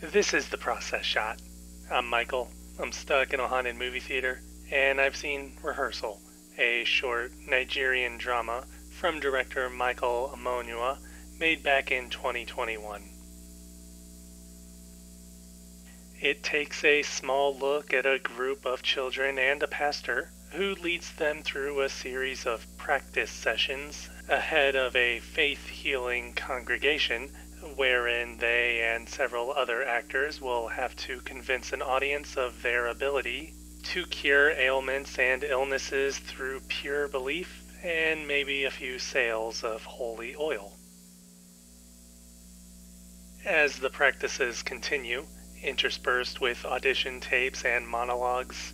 This is the process shot. I'm Michael. I'm stuck in a haunted movie theater, and I've seen Rehearsal, a short Nigerian drama from director Michael Omonua, made back in 2021. It takes a small look at a group of children and a pastor who leads them through a series of practice sessions ahead of a faith healing congregation wherein they and several other actors will have to convince an audience of their ability to cure ailments and illnesses through pure belief and maybe a few sales of holy oil. As the practices continue, interspersed with audition tapes and monologues,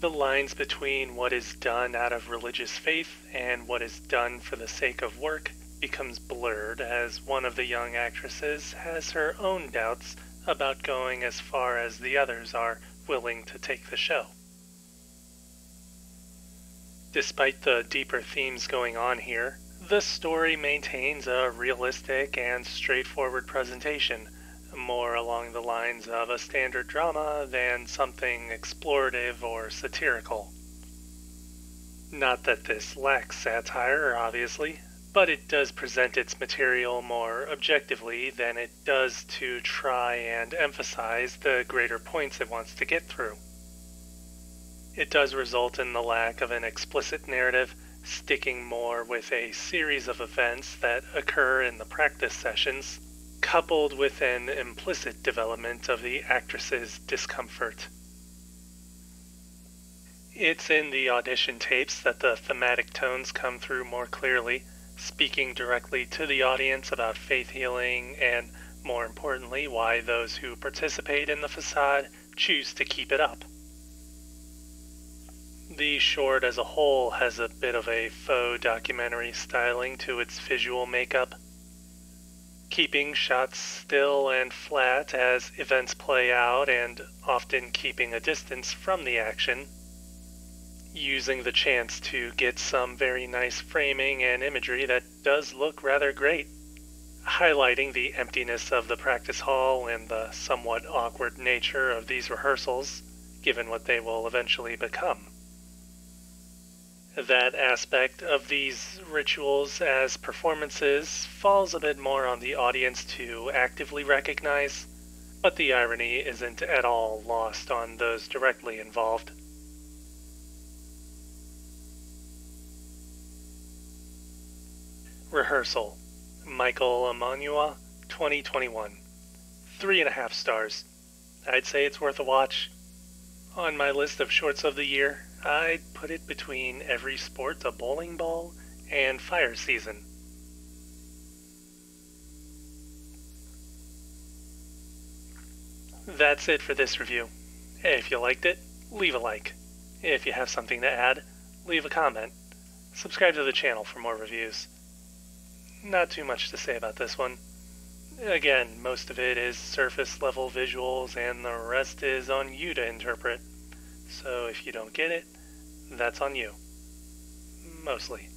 the lines between what is done out of religious faith and what is done for the sake of work becomes blurred as one of the young actresses has her own doubts about going as far as the others are willing to take the show. Despite the deeper themes going on here, the story maintains a realistic and straightforward presentation, more along the lines of a standard drama than something explorative or satirical. Not that this lacks satire, obviously, but it does present its material more objectively than it does to try and emphasize the greater points it wants to get through. It does result in the lack of an explicit narrative, sticking more with a series of events that occur in the practice sessions, coupled with an implicit development of the actress's discomfort. It's in the audition tapes that the thematic tones come through more clearly speaking directly to the audience about faith healing and, more importantly, why those who participate in the facade choose to keep it up. The short as a whole has a bit of a faux documentary styling to its visual makeup, keeping shots still and flat as events play out and often keeping a distance from the action using the chance to get some very nice framing and imagery that does look rather great, highlighting the emptiness of the practice hall and the somewhat awkward nature of these rehearsals, given what they will eventually become. That aspect of these rituals as performances falls a bit more on the audience to actively recognize, but the irony isn't at all lost on those directly involved. Rehearsal. Michael Omonua, 2021. Three and a half stars. I'd say it's worth a watch. On my list of shorts of the year, I'd put it between Every Sport a Bowling Ball and Fire Season. That's it for this review. If you liked it, leave a like. If you have something to add, leave a comment. Subscribe to the channel for more reviews not too much to say about this one. Again, most of it is surface level visuals, and the rest is on you to interpret. So if you don't get it, that's on you. Mostly.